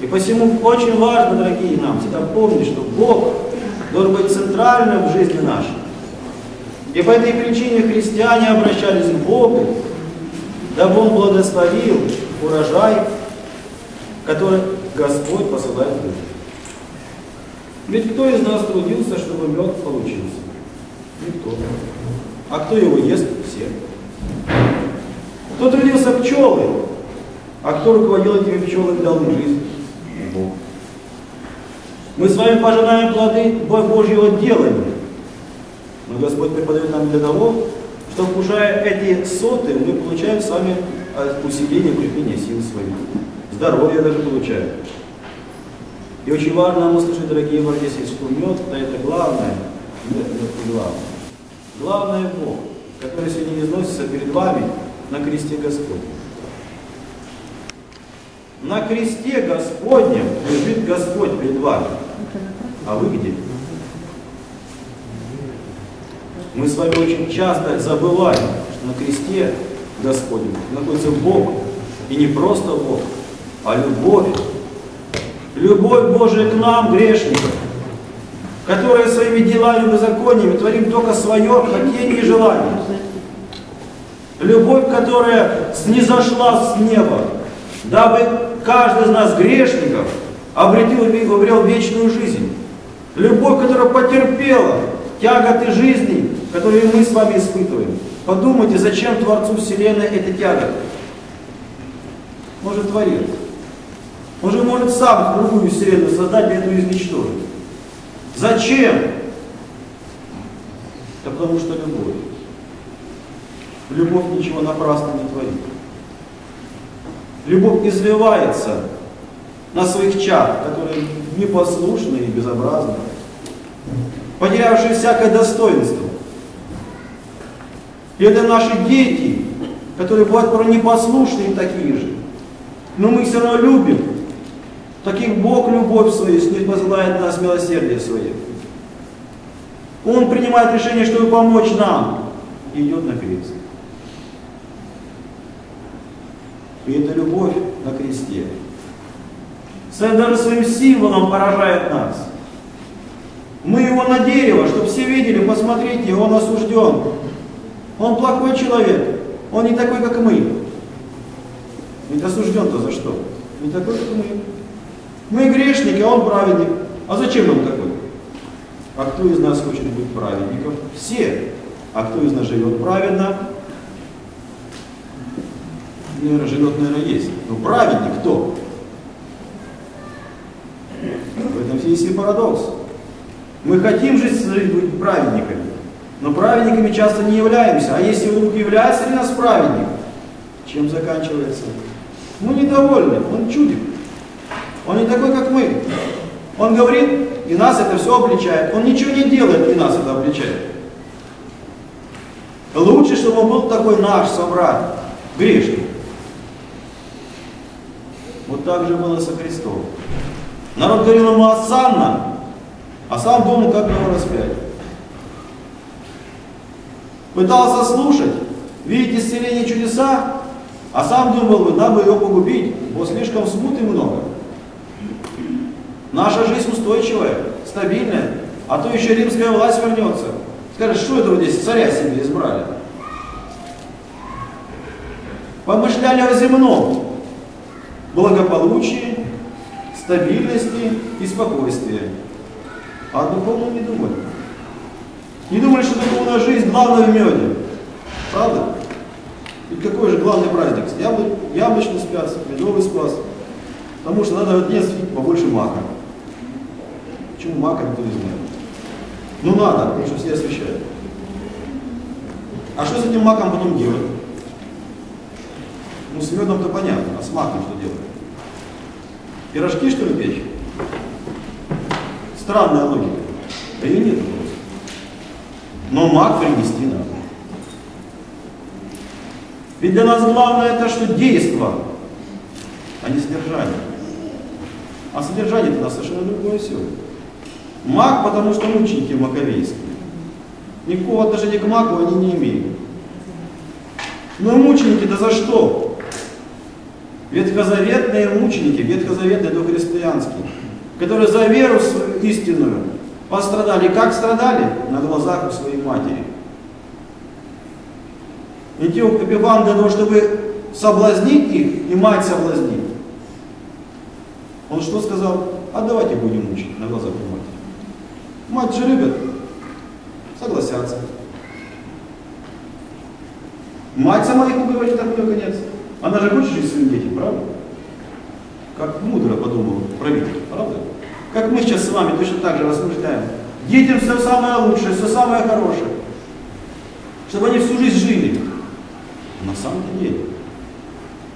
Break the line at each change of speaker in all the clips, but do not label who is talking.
И посему очень важно, дорогие нам, всегда помнить, что Бог должен быть центральным в жизни нашей. И по этой причине христиане обращались к Богу, дабы Он благословил урожай, который Господь посылает люди. Ведь кто из нас трудился, чтобы мед получился? Никто. А кто его ест? Все. Кто трудился пчелы? А кто руководил этими пчелами, дал им жизнь? Бог. Мы с вами пожинаем плоды Божьего делания. Но Господь преподает нам для того, что вкушая эти соты, мы получаем с вами усиление, укрепление сил своих. Здоровье даже получаем. И очень важно нам услышать, дорогие братья что мед – это главное. Нет, не главное. Главное – Бог, который сегодня износится перед вами на кресте Господнем. На кресте Господнем лежит Господь перед вами. А вы где? Мы с вами очень часто забываем, что на кресте Господнем находится Бог. И не просто Бог, а любовь. Любовь Божия к нам, грешникам, которые своими делами и беззакониями творим только свое хотение и желание. Любовь, которая снизошла с неба, дабы каждый из нас, грешников, обретил, обрел вечную жизнь. Любовь, которая потерпела тяготы жизни, которые мы с вами испытываем. Подумайте, зачем Творцу Вселенной эта тягота? Может творец. Он же может сам другую Вселенную создать, для этого изничтожить. Зачем? Да потому что любовь. Любовь ничего напрасно не творит. Любовь изливается на своих чад, которые непослушны и безобразны, потерявшие всякое достоинство. И это наши дети, которые бывают порой непослушные такие же. Но мы их все равно любим. Таких Бог любовь свою не посылает нас милосердие свое. Он принимает решение, чтобы помочь нам, и идет на крест. И эта любовь на кресте своим, даже своим символом поражает нас. Мы его на дерево, чтобы все видели, посмотрите, он осужден. Он плохой человек. Он не такой, как мы. Ведь осужден-то за что? Не такой, как мы. Мы грешники, а он праведник. А зачем нам такой? А кто из нас хочет быть праведником? Все. А кто из нас живет праведно? Наверное, живет, наверное, есть. Но праведник кто? В этом есть и парадокс. Мы хотим жить, быть праведниками, но праведниками часто не являемся. А если вдруг является ли нас праведник, чем заканчивается? Мы недовольны, он чудик. Он не такой, как мы. Он говорит, и нас это все обличает. Он ничего не делает, и нас это обличает. Лучше, чтобы он был такой наш собрат, грешник. Вот так же было со Христом. Народ говорил ему «Асанна», а сам думал, как его распять. Пытался слушать, видеть исцеление чудеса, а сам думал, бы, надо его погубить, бо слишком смуты много. Наша жизнь устойчивая, стабильная, а то еще римская власть вернется. Скажет, что это вы здесь царя себе избрали? Помышляли о земном, благополучии, стабильности и спокойствия. А о духовном не думали. Не думали, что духовная жизнь главная в меде. Правда? И какой же главный праздник? Яблоч, яблочный спас, медовый спас. Потому что надо в дне побольше мака. Почему мака, никто не знает. Ну надо, потому что все освещают. А что с этим маком потом делать? Ну, с медом-то понятно, а с маком что делать? Пирожки, что ли, печь? Странная логика. Да ее нет просто. Но мак принести надо. Ведь для нас главное это что действо, а не содержание. А содержание у нас совершенно другое все. Маг, потому что мученики маковейские. Никакого отношения к маку они не имеют. Но мученики-то за что? Ветхозаветные мученики, ветхозаветные дохристианские, которые за веру свою истинную пострадали. Как страдали? На глазах у своей матери. Антиох Эпифан для того, чтобы соблазнить их, и мать соблазнить. Он что сказал? А давайте будем мучить на глазах у матери. Мать же любит. Согласятся. Мать сама их уговорит, ее конец. Она же хочет жить своим детям, правда? Как мудро подумал правитель, правда? Как мы сейчас с вами точно так же рассуждаем. Детям все самое лучшее, все самое хорошее. Чтобы они всю жизнь жили. На самом деле,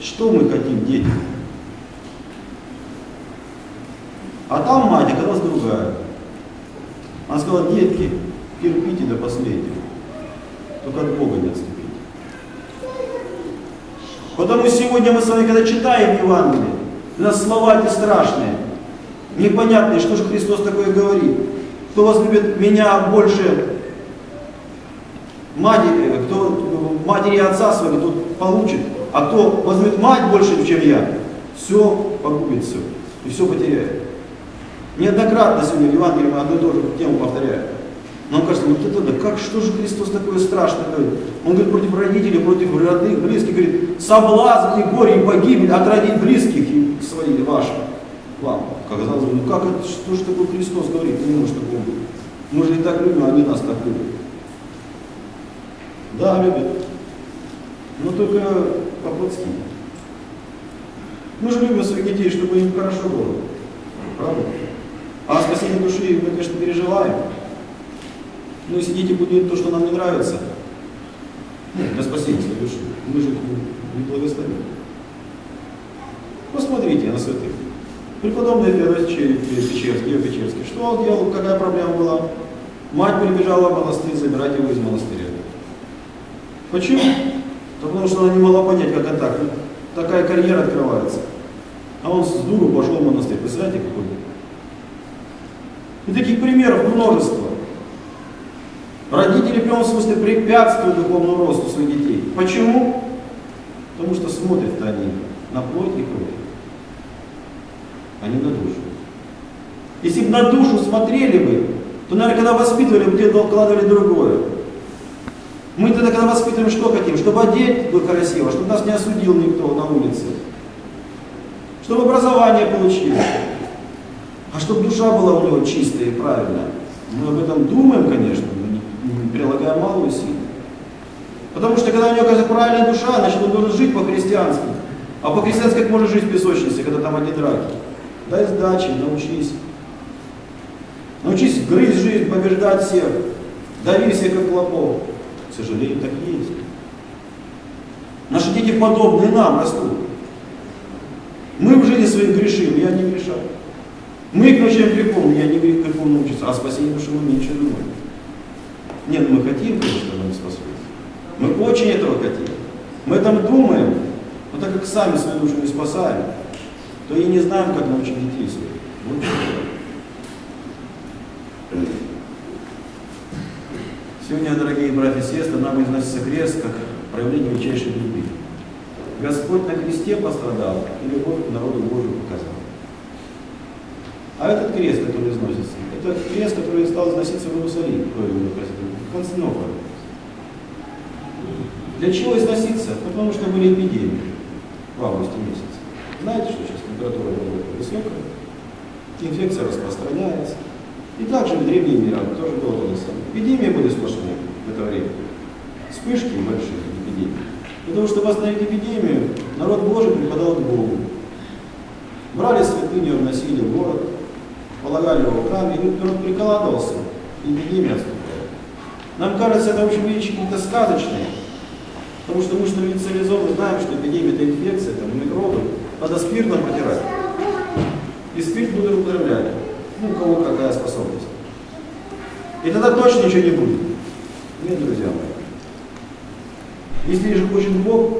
что мы хотим детям? А там мать оказалась другая. Она сказала, детки, терпите до последнего. Только от Бога не отступите. Потому сегодня мы с вами, когда читаем Евангелие, у нас слова эти страшные, непонятные, что же Христос такое говорит. Кто возлюбит меня больше матери, кто матери и отца своего, тот получит. А кто возьмет мать больше, чем я, все погубит все. И все потеряет. Неоднократно сегодня в Евангелии мы одну и ту же тему повторяем. Нам кажется, вот это да, как, что же Христос такое страшное говорит? Он говорит против родителей, против родных, близких, говорит, соблазн и горе и погибель от родителей близких и своих ваших вам. Казалось бы, ну как это, что же такое Христос говорит? Не можешь такого быть. Мы же и так любим, а они нас так любят. Да, любят. Но только по-плотски. Мы же любим своих детей, чтобы им хорошо было. Правда? А спасение души мы, конечно, переживаем. Если дети будут делать то, что нам не нравится, ну, спасения своей души, мы же не благословим. Посмотрите на святых. Преподобный Печерский, Ио Печерский, что он делал, какая проблема была? Мать прибежала в монастырь забирать его из монастыря. Почему? Потому что она не могла понять, как это так. Такая карьера открывается. А он с дуру пошел в монастырь. Представляете, какой? И таких примеров множество. Родители в прямом смысле препятствуют духовному росту своих детей. Почему? Потому что смотрят они на плоть и кровь, а не на душу. Если бы на душу смотрели бы, то, наверное, когда воспитывали, бы где-то вкладывали другое. Мы тогда, когда воспитываем, что хотим? Чтобы одеть было красиво, чтобы нас не осудил никто на улице. Чтобы образование получили. А чтобы душа была у него чистая и правильная. Мы об этом думаем, конечно, прилагаем мало усилий. Потому что когда у него оказывается правильная душа, значит он должен жить по-христиански. А по-христиански как можно жить в песочнице, когда там одни драки? Дай сдачи, научись. Научись грызть жизнь, побеждать всех. Дави всех как клопов. К сожалению, так и есть. Наши дети подобные нам растут. Мы в жизни своей грешим, я не грешаю. Мы их научаем грехом, я не грехом научиться, а спасение души мы меньше думаем. Нет, мы хотим, конечно, чтобы они спаслись. Мы очень этого хотим. Мы этом думаем, но так как сами свою душу не спасаем, то и не знаем, как научить детей своих. Сегодня, дорогие братья и сестры, нам износится крест как проявление величайшей любви. Господь на кресте пострадал и любовь к народу Божию показал. А этот крест, который износится, это крест, который стал износиться в Иерусалим, в Константинополе. Для чего износиться? Потому что были эпидемии в августе месяце. Знаете, что сейчас температура высокая, инфекция распространяется. И также в древние мира тоже было то же самое. Эпидемии были сплошные в это время. Вспышки большие эпидемии. Для того, чтобы остановить эпидемию, народ Божий припадал к Богу. Брали святыню, вносили в город, полагали его в храм, и народ приколодался, и эпидемия отступала. Нам кажется, это очень вещи какие-то сказочные, потому что мы, что люди цивилизованные, знаем, что эпидемия – это инфекция, это микробы, надо спиртом протирать. И спирт будет употреблять. Ну, у кого какая способность. И тогда точно ничего не будет. Нет, друзья мои. Если же хочет Бог,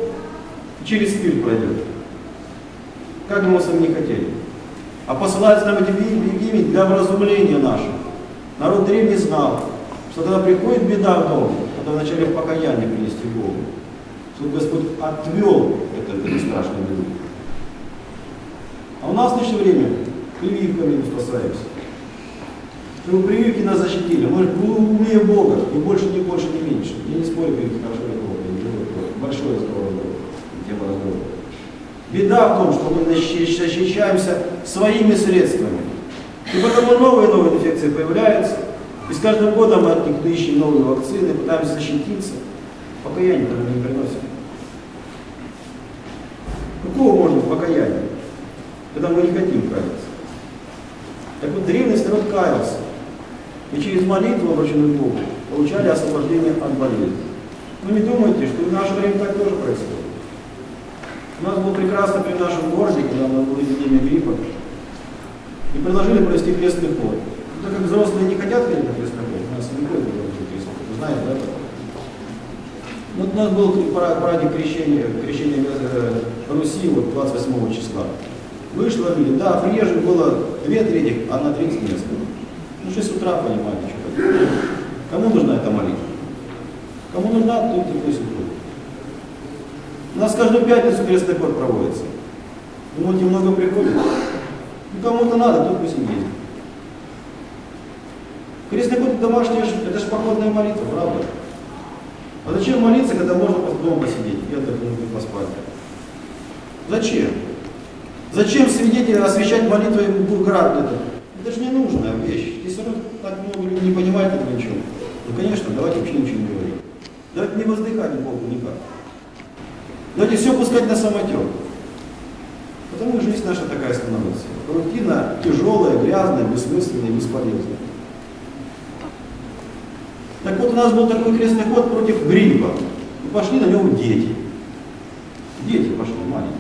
через спирт пройдет. Как мы сами не хотели. А посылается нам эпидемии для вразумления нашего. Народ древний знал, что когда приходит беда в дом, надо вначале покаяние принести Богу. Чтобы Господь отвел это, это страшное беду. А у нас в наше время прививками спасаемся. Чтобы прививки нас защитили. Мы, мы умнее Бога, ни больше, ни больше, ни меньше. Я не спорю, прививки хорошо или плохо, не большой разговор, тема разговора. Беда в том, что мы защищаемся своими средствами. И потому новые и новые инфекции появляются. И с каждым годом мы от них ищем новые вакцины, пытаемся защититься. Покаяние этого не приносим. Какого может быть покаяние, когда мы не хотим каяться? Так вот, древность народ каялся. И через молитву, обращенную к Богу, получали освобождение от болезни. Вы не думайте, что в наше время так тоже происходит. У нас было прекрасно при нашем городе, когда у нас была эпидемия гриппа, и предложили провести крестный ход. Но так как взрослые не хотят ходить на крестный ход, у нас не ходят на крестный ход, вы знаете, да? Вот у нас был праздник крещения, крещения э, Руси вот 28 числа. Вышло люди, да, приезжих было две трети, а на 30 мест. Ну, 6 утра, понимаете, что. Кому нужна эта молитва? Кому нужна, тот и пусть У нас каждую пятницу крестный ход проводится. Думаете, много приходит? Ну, кому-то надо, тот пусть и ездит. Крестный ход домашний, это же походная молитва, правда? А зачем молиться, когда можно дома посидеть и отдохнуть и поспать? Зачем? Зачем свидетели освещать молитвой град этот? Это же ненужная вещь. Если равно так много людей не понимает этого ничего. Ну, конечно, давайте вообще ничего не говорить. Давайте не воздыхать Богу никак. Давайте все пускать на самотек. Потому жизнь наша такая становится. Рутина тяжелая, грязная, бессмысленная, бесполезная. Так вот, у нас был такой крестный ход против гриппа. И пошли на него дети. Дети пошли, маленькие.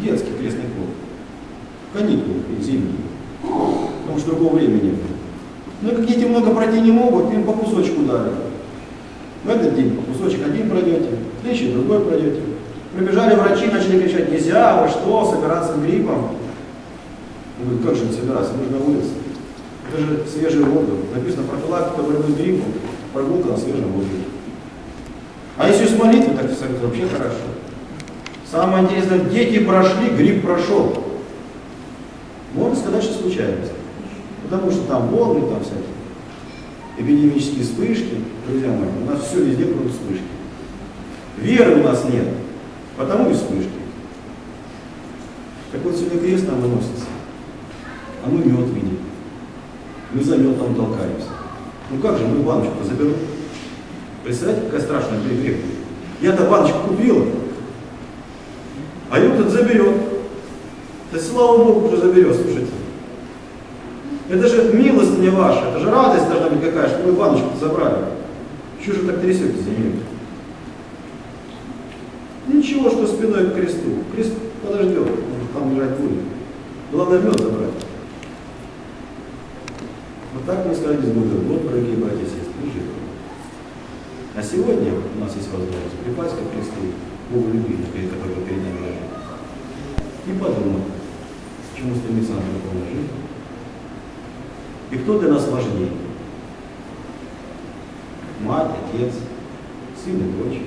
Детский крестный ход. Каникулы зимние. Потому что другого времени не было. Ну, как дети много пройти не могут, им по кусочку дали. В этот день по кусочек один пройдете, следующий другой пройдете. Прибежали врачи, начали кричать, нельзя, вы что, собираться гриппом? Я говорю, как же не собираться, на улице. Это же свежий воздух. Написано профилактика борьбы с гриппом, прогулка на свежем воздухе. А если с молитвой, так это вообще хорошо. Самое интересное, дети прошли, грипп прошел. Можно сказать, что случайность. Потому что там волны, там всякие эпидемические вспышки, друзья мои, у нас все везде кроме вспышки. Веры у нас нет, потому и вспышки. Так вот сегодня крест нам выносится, а мы мед видим. Мы за мед там толкаемся. Ну как же, мы баночку-то заберем? Представляете, какая страшная перегрев? Я-то баночку купила, а ее кто-то заберет. Да слава Богу, уже заберет, слушайте. Это же милость не ваша, это же радость должна быть какая, что вы баночку забрали. Чего же так трясетесь за нее? Ничего, что спиной к кресту. Крест подождет, может там лежать будет. Главное мед забрать. Вот так мы сказали с Богом. Вот, дорогие братья и сестры, жили. А сегодня у нас есть возможность припасть к кресту Богу любви, перед которым перед нами лежит. И подумать, к чему стремится наша духовная жизнь. И кто для нас важнее? Мать, отец, сын и дочь,